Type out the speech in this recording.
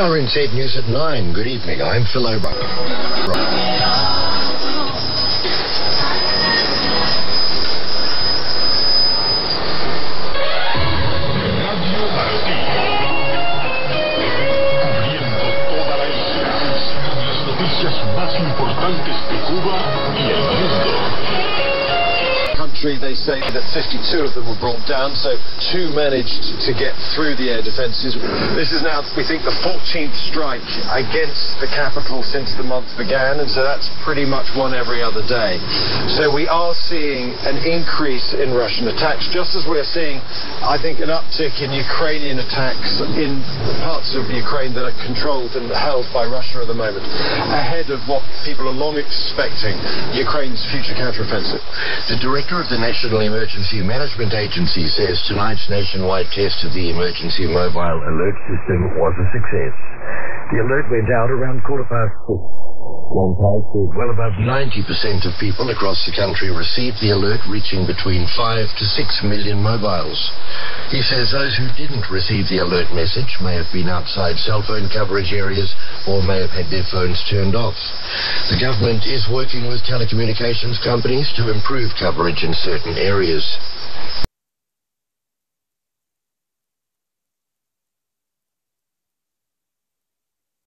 RNZ News at 9. Good evening. I'm Phil la noticias más importantes de Cuba y el mundo. Country, they say that 52 of them were brought down, so two managed to get through the air defences. This is now, we think, the 14th strike against the capital since the month began, and so that's pretty much one every other day. So we are seeing an increase in Russian attacks, just as we're seeing, I think, an uptick in Ukrainian attacks in parts of Ukraine that are controlled and held by Russia at the moment, ahead of what people are long expecting, Ukraine's future counteroffensive. The director of the National Emergency Management Agency says tonight's nationwide test of the emergency mobile alert system was a success. The alert went out around quarter past six. Well above 90% of people across the country received the alert, reaching between 5 to 6 million mobiles. He says those who didn't receive the alert message may have been outside cell phone coverage areas or may have had their phones turned off. The government is working with telecommunications companies to improve coverage in certain areas.